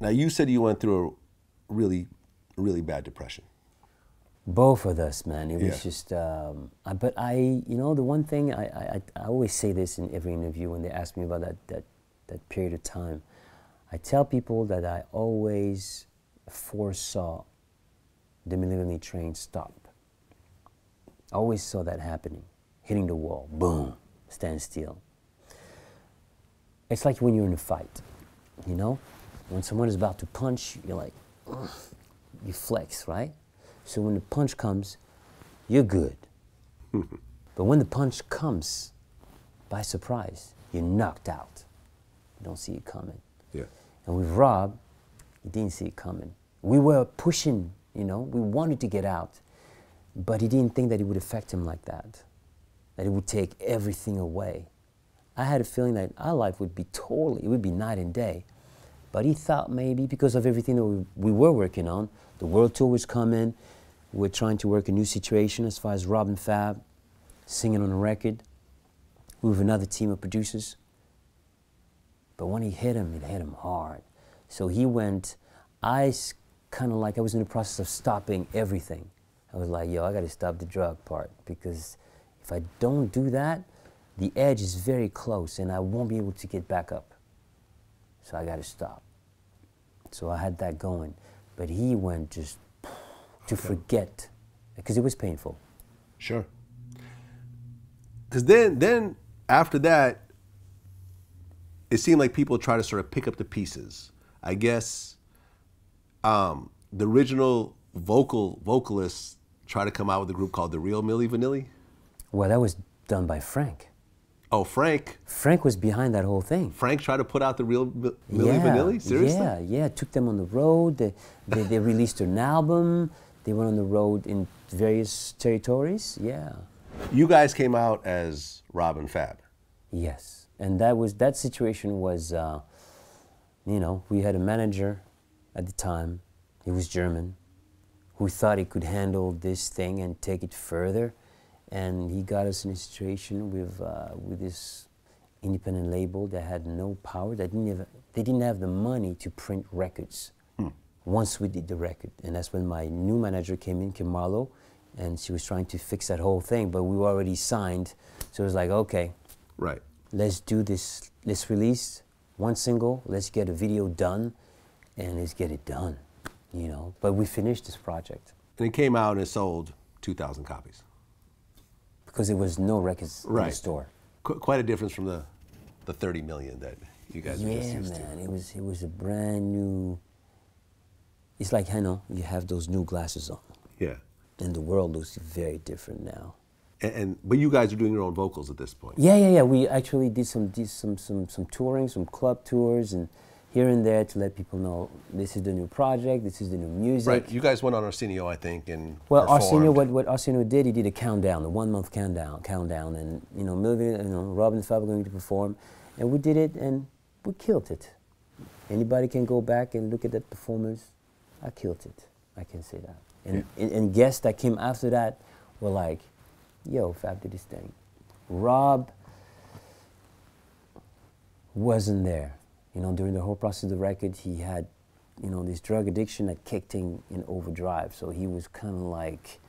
Now you said you went through a really, really bad depression. Both of us, man. It was Yeah. just, um, I, but I, you know, the one thing I, I, I always say this in every interview when they ask me about that, that, that period of time. I tell people that I always foresaw the Milli Vanilli train stop. I always saw that happening, hitting the wall, boom, stand still. It's like when you're in a fight, you know? When someone is about to punch, you're like, "Ugh," you flex, right? So when the punch comes, you're good. but when the punch comes by surprise, you're knocked out. You don't see it coming. Yeah. And with Rob, he didn't see it coming. We were pushing, you know, we wanted to get out, but he didn't think that it would affect him like that, that it would take everything away. I had a feeling that our life would be totally, it would be night and day. But he thought maybe because of everything that we, we were working on, the world tour was coming, we're trying to work a new situation as far as Rob & Fab singing on a record with another team of producers. But when he hit him, it hit him hard. So he went, I kind of like, I was in the process of stopping everything. I was like, yo, I got to stop the drug part because if I don't do that, the edge is very close and I won't be able to get back up. So I got to stop. So I had that going. But he went just to forget because it was painful. Sure. Because then, then after that, it seemed like people try to sort of pick up the pieces. I guess um, the original vocal vocalists try to come out with a group called the Real Milli Vanilli. Well, that was done by Frank. Oh, Frank. Frank was behind that whole thing. Frank tried to put out the Real Mi- Milli Vanilli. Seriously? Yeah, yeah. Took them on the road. They, they, they released an album. They went on the road in various territories. Yeah. You guys came out as Rob & Fab. Yes, and that was that situation was, uh, you know, we had a manager at the time. He was German, who thought he could handle this thing and take it further, and he got us in a situation with uh, with this independent label that had no power. That didn't have, they didn't have the money to print records. Once we did the record, and that's when my new manager came in, Kim Marlowe, and she was trying to fix that whole thing. But we were already signed, so it was like, okay, Right. let's do this. Let's release one single. Let's get a video done, and let's get it done. You know. But we finished this project And it came out and it sold 2,000 copies. Because there was no records in the Right. store. Qu- quite a difference from the, the 30 million that you guys are just Yeah, used man. to. It was it was a brand new. It's like you know you have those new glasses on, Yeah. and the world looks very different now. And, and but you guys are doing your own vocals at this point. Yeah, yeah, yeah. We actually did some did some some some touring, some club tours, and here and there to let people know this is the new project, this is the new music. Right. You guys went on Arsenio, I think, and Well, Arsenio, what, what Arsenio did, he did a countdown, a one month countdown, countdown, and you know, Milvin, you know, Robin and Fab were going to perform, and we did it, and we killed it. Anybody can go back and look at that performance. I killed it. I can say that. And, and, and guests that came after that were like, "Yo, Fab did this thing." Rob wasn't there. You know, during the whole process of the record, he had, you know, this drug addiction that kicked in in overdrive. So he was kind of like,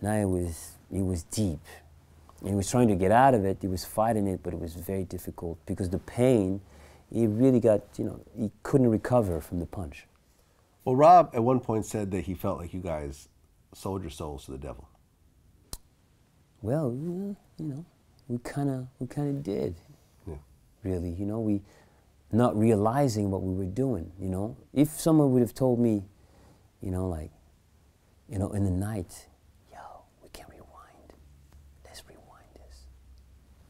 now it was, it was deep. And he was trying to get out of it. He was fighting it, but it was very difficult because the pain, he really got, you know, he couldn't recover from the punch. Well, Rob at one point said that he felt like you guys sold your souls to the devil. Well, you know, we kind of, we kind of did. Yeah. really. You know, we not realizing what we were doing. You know, if someone would have told me, you know, like, you know, in the night, yo, we can rewind. Let's rewind this.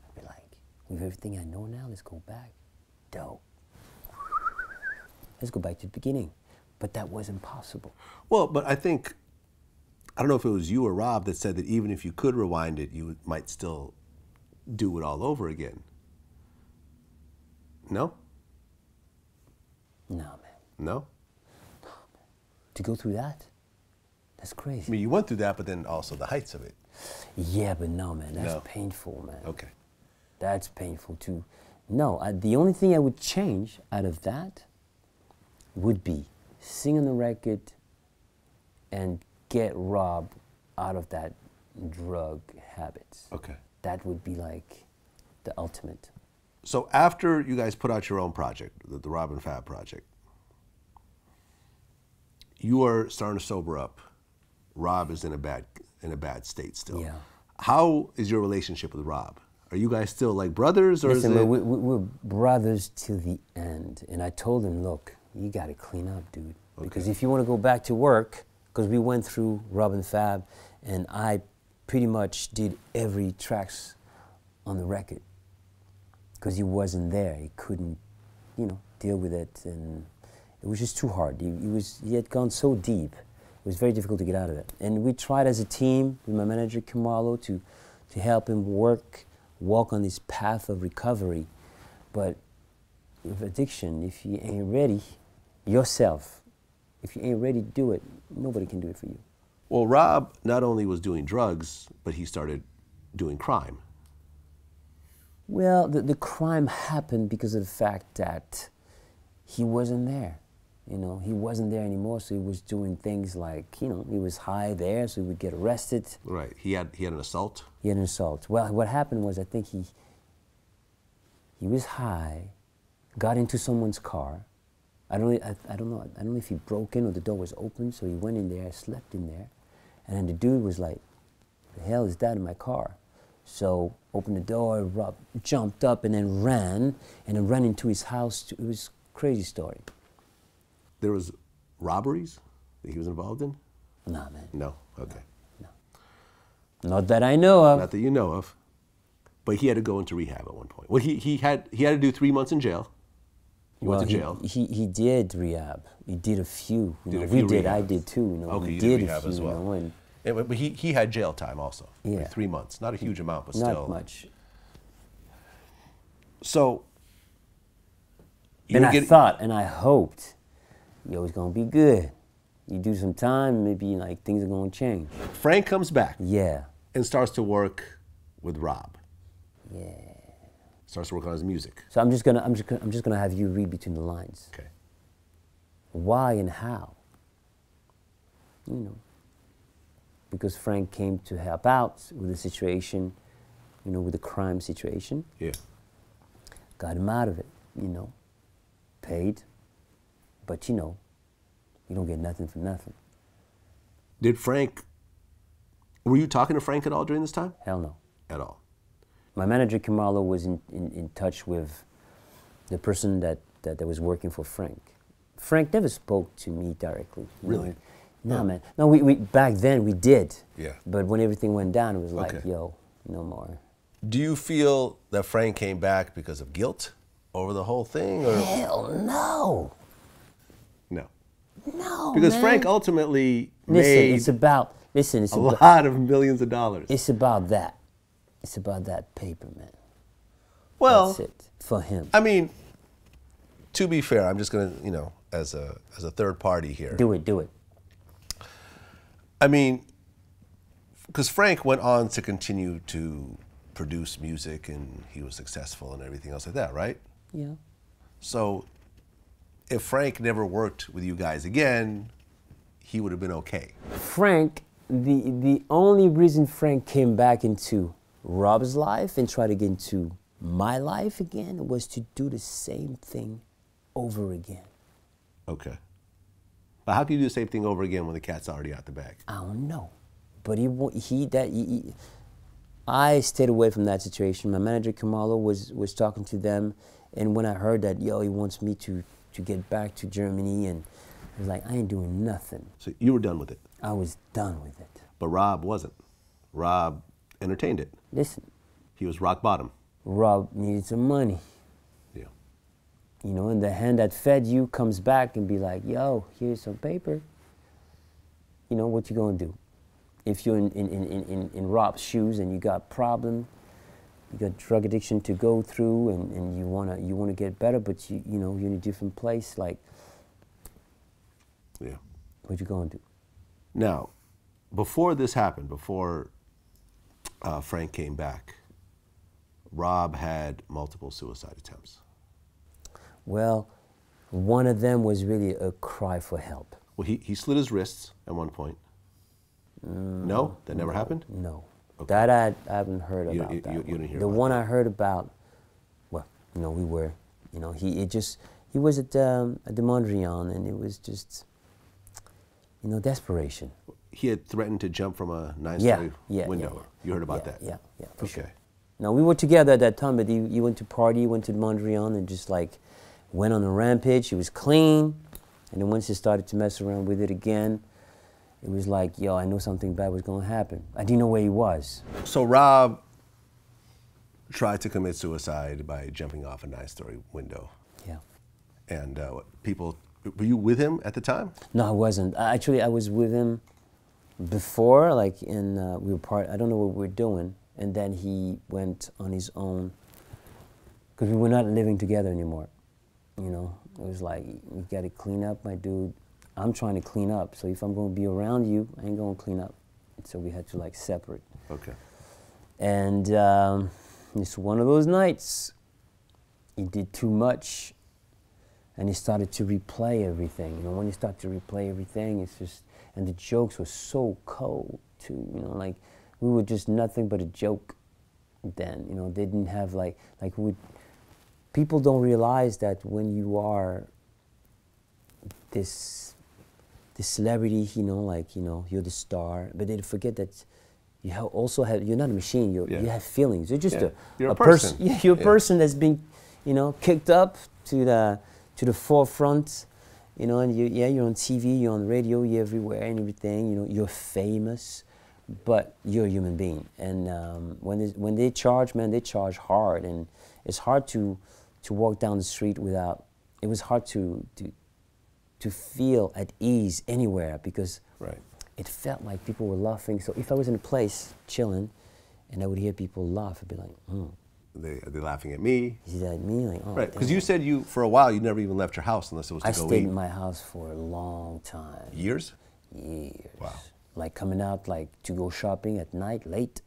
I'd be like, with everything I know now, let's go back. Dope. Let's go back to the beginning. But that wasn't possible. Well, but I think I don't know if it was you or Rob that said that even if you could rewind it, you might still do it all over again. No? No, man. No? To go through that, that's crazy. I mean, you went through that, but then also the heights of it. Yeah, but no, man. That's No. painful, man. Okay. That's painful too. No, I, the only thing I would change out of that would be sing on the record and get Rob out of that drug habits. Okay. That would be like the ultimate. So after you guys put out your own project, the, the Rob & Fab project, you are starting to sober up. Rob is in a bad in a bad state still. Yeah. How is your relationship with Rob? Are you guys still like brothers, or Listen, is it? we, we, we're brothers to the end. And I told him, look, you got to clean up, dude. okay. Because if you want to go back to work, because we went through Rob & Fab, and I pretty much did every tracks on the record. Because he wasn't there. He couldn't, you know, deal with it. And it was just too hard. He, he, was, he had gone so deep. It was very difficult to get out of it. And we tried as a team with my manager, Kim Marlowe, to, to help him work walk on this path of recovery. But with addiction, if you ain't ready yourself, if you ain't ready to do it, nobody can do it for you. Well, Rob not only was doing drugs, but he started doing crime. Well, the, the crime happened because of the fact that he wasn't there. You know, he wasn't there anymore, so he was doing things like, you know, he was high there, so he would get arrested. Right. He had he had an assault. He had an assault. Well, what happened was I think he he was high, got into someone's car. I don't I, I don't know I don't know if he broke in or the door was open, so he went in there, slept in there, and then the dude was like, "The hell is that in my car?" So opened the door, Rob jumped up and then ran, and then ran into his house. It was a crazy story. There was robberies that he was involved in. Nah, man, No. Okay. No. Not that I know of. Not that you know of. But he had to go into rehab at one point. Well, he, he had he had to do three months in jail. He well, went to jail. He, he did rehab. He did a few. You Did know, a we few did. I did too. You know, Okay, we you did, did a rehab few. as you well. know, and Yeah, but he, he had jail time also. Yeah. three months. Not a huge amount, but not still. much. So. And I getting- thought and I hoped, yo, it's gonna be good. You do some time, maybe like things are gonna change. Frank comes back Yeah, and starts to work with Rob. yeah. Starts to work on his music. So I'm just gonna, I'm just, gonna, I'm just gonna have you read between the lines. Okay. Why and how? You know, because Frank came to help out with the situation, you know, with the crime situation. Yeah. got him out of it, you know, paid, but you know, you don't get nothing for nothing. Did Frank? Were you talking to Frank at all during this time? Hell no. At all. My manager Kim Marlowe was in, in, in touch with the person that, that, that was working for Frank. Frank never spoke to me directly. you know. No, man. No, we, we back then we did. Yeah. But when everything went down, it was like, Okay. yo, no more. Do you feel that Frank came back because of guilt over the whole thing, or Hell no. no? No. Because man. Frank ultimately Listen, made it's about listen, it's a about lot of millions of dollars. it's about that. It's about that paper, man. well, That's it for him. I mean, to be fair, I'm just gonna, you know, as a as a third party here. Do it, do it. I mean, because Frank went on to continue to produce music, and he was successful and everything else like that, right? Yeah. So, if Frank never worked with you guys again, he would have been okay. Frank, the the only reason Frank came back into Rob's life and tried to get into my life again was to do the same thing over again. Okay. But how can you do the same thing over again when the cat's already out the bag? I don't know, but he he that he, he- I stayed away from that situation. My manager Kim Marlowe was was talking to them, and when I heard that yo he wants me to to get back to Germany, and I was like I ain't doing nothing. So you were done with it, I was done with it. but Rob wasn't. Rob entertained it. Listen, He was rock bottom. Rob needed some money. You know, and the hand that fed you comes back and be like, yo, here's some paper. You know, what you gonna do? If you're in, in, in, in, in Rob's shoes and you got problem, you got drug addiction to go through and, and you wanna you wanna get better, but you you know, you're in a different place, like Yeah. what you gonna do? Now, before this happened, before uh, Frank came back, Rob had multiple suicide attempts. Well, One of them was really a cry for help. Well, he, he slit his wrists at one point. no, that never happened. No, Okay. that I, I haven't heard You- about. you- that you- you one. didn't hear the one I heard about. Well, you know, we were, you know, he it just he was at um, at the Mondrian, and it was just, you know, desperation. He had threatened to jump from a nine-story yeah, window. yeah, yeah. You heard about yeah, that? Yeah, yeah, for okay. sure. No, we were together at that time, but he, he went to party, you went to Mondrian, and just like went on a rampage. He was clean, and then once he started to mess around with it again, it was like, yo, I know something bad was gonna happen. I didn't know where he was. So Rob tried to commit suicide by jumping off a nine-story window, Yeah. and uh, people. Were you with him at the time? No, I wasn't. Actually, I was with him before, like in uh, we were part. I don't know what we were doing, and then he went on his own because we were not living together anymore. You know, it was like you got to clean up, my dude. I'm trying to clean up, so if I'm going to be around you, I ain't going to clean up. So we had to like separate. Okay. And um, it's one of those nights. He did too much, and he started to replay everything. You know, when you start to replay everything, it's just, and the jokes were so cold too. You know, like we were just nothing but a joke. Then, you know, they didn't have like like we. People don't realize that when you are this this celebrity, you know, like you know, you're the star, but they forget that you have also have you're not a machine. You Yeah. you have feelings. You're just Yeah. a, You're a person. you're a Yeah. person that's been, you know, kicked up to the to the forefront. You know, and you yeah, you're on TV, you're on radio, you're everywhere and everything. You know, you're famous, but you're a human being. And um, when they, when they charge, man, they charge hard, and it's hard to to walk down the street without. It was hard to to to feel at ease anywhere because Right. it felt like people were laughing. So if I was in a place chilling and I would hear people laugh, I'd be like, hmm, They are they laughing at me? is that me? Like, oh, Right. Because you said you for a while you never even left your house unless it was to I go stayed eat. in my house for a long time, Years. years. Wow. Like coming out, like to go shopping at night, late,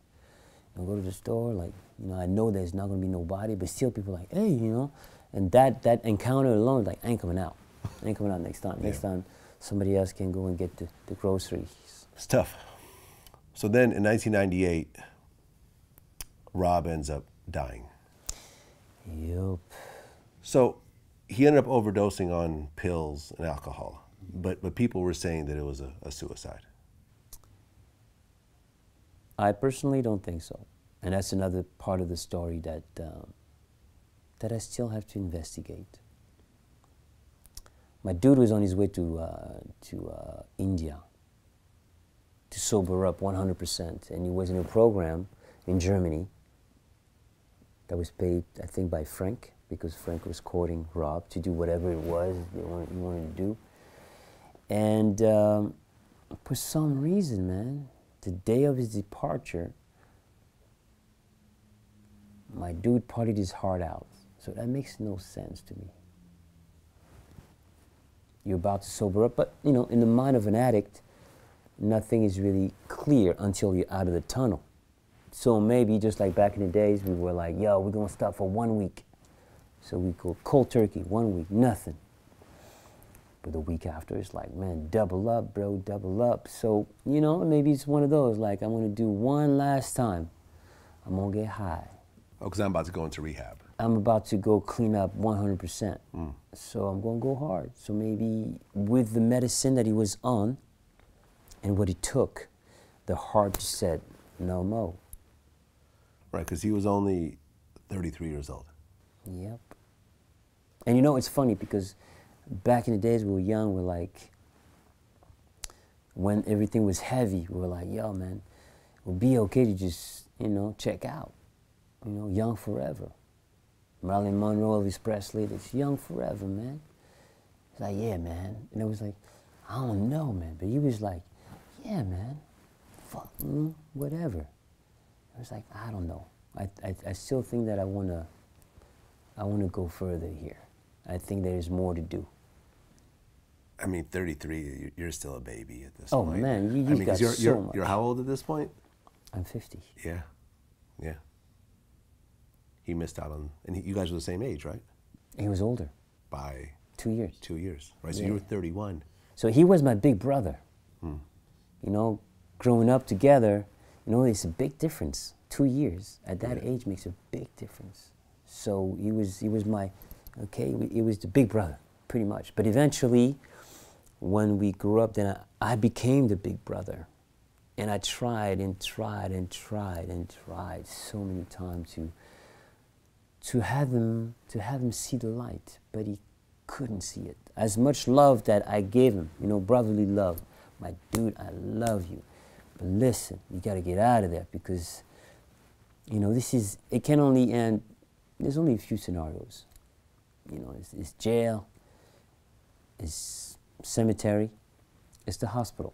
and go to the store. Like, you know, I know there's not gonna be nobody, but still people like, hey, you know, and that that encounter alone, like, I ain't coming out. I ain't coming out next time. Next Yeah. time, somebody else can go and get the, the groceries. It's tough. So then in 1998, Rob ends up dying. Yup. So he ended up overdosing on pills and alcohol, but but people were saying that it was a, a suicide. I personally don't think so, and that's another part of the story that um, that I still have to investigate. My dude was on his way to uh, to uh, India to sober up 100%, and he was in a program in Germany that was paid, I think, by Frank because Frank was courting Rob to do whatever it was they wanted, he wanted to do, and. Um, for some reason, man, the day of his departure, my dude partied his heart out. So that makes no sense to me. You're about to sober up, but you know, in the mind of an addict, nothing is really clear until you're out of the tunnel. So maybe just like back in the days, we were like, yo, we're gonna stop for one week. So we go cold turkey, one week, nothing. But the week after, it's like, man, double up, bro, double up. So, you know, maybe it's one of those, like, I'm gonna do one last time. I'm gonna get high. Oh, because I'm about to go into rehab. I'm about to go clean up 100%. So I'm gonna go hard. So maybe with the medicine that he was on and what he took, the heart just said, no more. Right, because he was only 33 years old. Yep. And you know, it's funny because back in the days we were young, we're like, when everything was heavy, we were like, yo, man, it would be okay to just, you know, check out. You know, young forever. Marilyn Monroe, Elvis Presley, it's young forever, man. It's like, yeah, man. And it was like, I don't know, man. But he was like, yeah, man. Fuck, you know, whatever. I was like, I don't know. I, I, I still think that I want to I want to go further here. I think there's more to do. I mean, 33, you- you're still a baby at this Oh, point. Oh, man, you- I you've mean, got you're, so you're, much. you're how old at this point? I'm 50. Yeah, yeah. He missed out on, and he, you guys were the same age, right? He was older. By Two years. Two years, right? So Yeah. you were 31. So he was my big brother. Hmm. You know, growing up together, you know, it's a big difference. Two years at that Yeah. age makes a big difference. So he was, he was my, okay, he was the big brother, pretty much. But eventually, when we grew up, then I, I became the big brother. And I tried and tried and tried and tried so many times to, to have him, to have him see the light, but he couldn't see it. As much love that I gave him, you know, brotherly love, my dude, I love you. But listen, you got to get out of there because, you know, this is, it can only end, there's only a few scenarios. You know, it's, it's jail, it's cemetery, it's the hospital.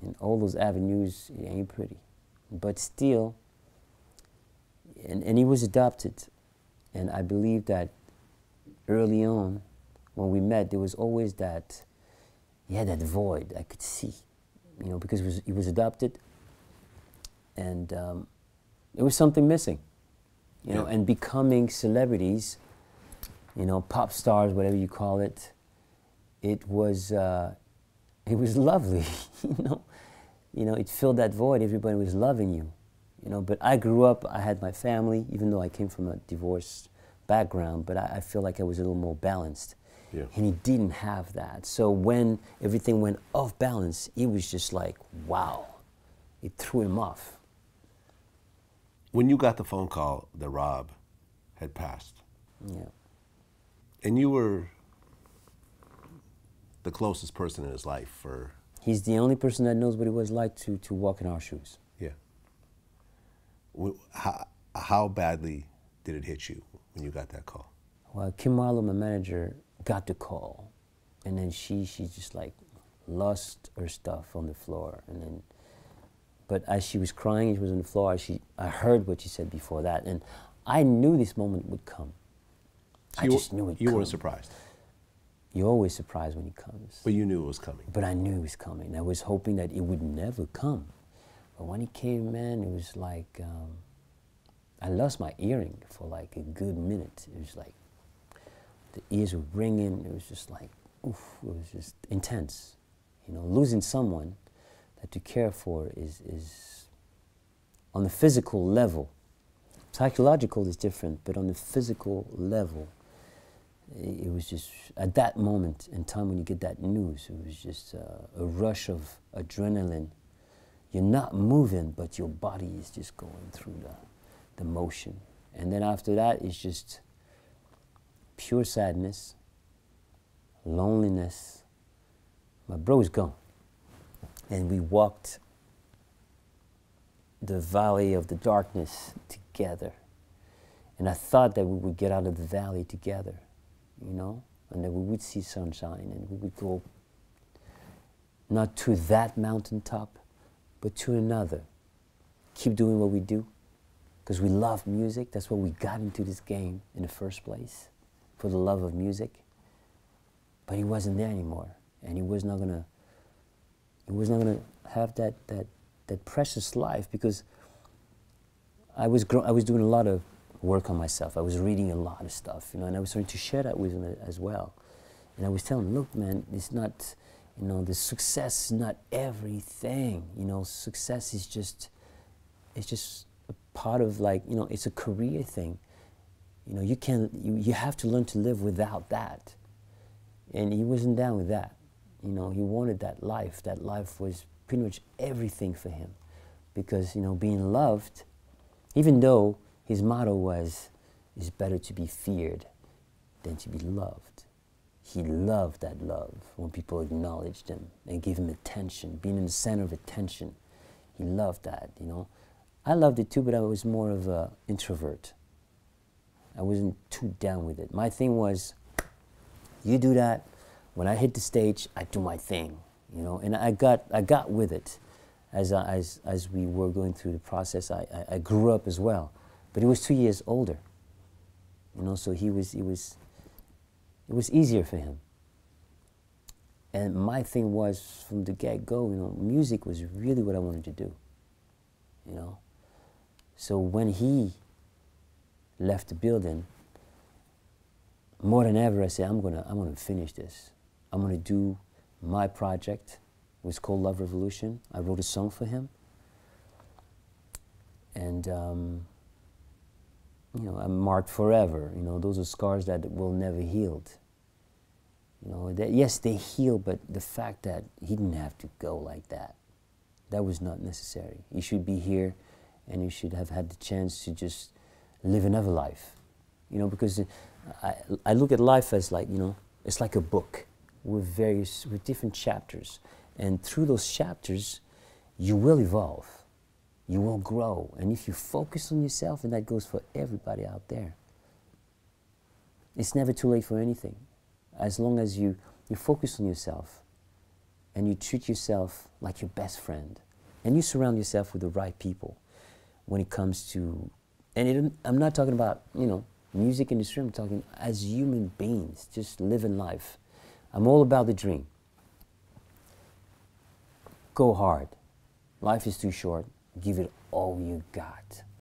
And all those avenues, it ain't pretty. But still, and, and he was adopted. And I believe that early on, when we met, there was always that, yeah, that void I could see, you know, because he was, he was adopted and um, there was something missing, you know, and becoming celebrities, you know, pop stars, whatever you call it, it was, uh, it was lovely, you know, you know, it filled that void. Everybody was loving you, you know. But I grew up. I had my family, even though I came from a divorced background. But I, I feel like I was a little more balanced, Yeah. and he didn't have that. So when everything went off balance, it was just like, wow, it threw him off. When you got the phone call that Rob had passed, Yeah, and you were the closest person in his life for, he's the only person that knows what it was like to to walk in our shoes. How, how badly did it hit you when you got that call? Well, Kim Marlowe, my manager, got the call, and then she she just like lost her stuff on the floor, and then. But as she was crying, she was on the floor. She, I heard what she said before that, and I knew this moment would come. I you, just knew it. You come. weren't surprised, You're always surprised when it comes, but you knew it was coming. but I knew it was coming. I was hoping that it would never come, but when he came, in, it was like um, I lost my earring for like a good minute. It was like the ears were ringing. It was just like, oof, it was just intense. You know, losing someone that you care for is, is on the physical level. Psychological is different, but on the physical level, it, was just at that moment in time when you get that news, it was just uh, a rush of adrenaline. You're not moving, but your body is just going through the, the motion. And then after that, it's just pure sadness, loneliness. My bro's gone. And we walked the valley of the darkness together. And I thought that we would get out of the valley together, you know, and that we would see sunshine and we would go not to that mountaintop, but to another. Keep doing what we do because we love music. That's what we got into this game in the first place, for the love of music. But he wasn't there anymore, and he was not gonna. He was not gonna have that that that precious life because I was I was doing a lot of work on myself. I was reading a lot of stuff, you know, and I was starting to share that with him as well. And I was telling him, look, man, it's not, you know, the success is not everything. You know, success is just, it's just a part of like, you know, it's a career thing. You know, you can, you, you have to learn to live without that. And he wasn't down with that. You know, he wanted that life. That life was pretty much everything for him. Because, you know, being loved, even though his motto was, it's better to be feared than to be loved. He loved that love when people acknowledged him and gave him attention, being in the center of attention. He loved that, you know. I loved it too, but I was more of an introvert. I wasn't too down with it. My thing was, you do that. When I hit the stage, I do my thing, you know. And I got, I got with it, as I, as as we were going through the process. I, I, I grew up as well, but he was two years older, you know. So he was, he was, it was easier for him. And my thing was from the get go, you know, music was really what I wanted to do, you know. So when he left the building, more than ever, I said, I'm gonna, I'm gonna finish this. I'm gonna do my project. It was called Love Revolution. I wrote a song for him, and um, you know, I'm marked forever. You know, those are scars that will never healed. You know, that, yes, they heal, but the fact that he didn't have to go like that, that was not necessary. He should be here, and he should have had the chance to just live another life. You know, because I, I look at life as like, you know, it's like a book with various, with different chapters. And through those chapters, you will evolve. You will grow. And if you focus on yourself, and that goes for everybody out there, it's never too late for anything. As long as you, you focus on yourself and you treat yourself like your best friend and you surround yourself with the right people when it comes to, and it, I'm not talking about, you know, music industry, I'm talking as human beings, just living life. I'm all about the dream. Go hard. Life is too short. Give it all you got.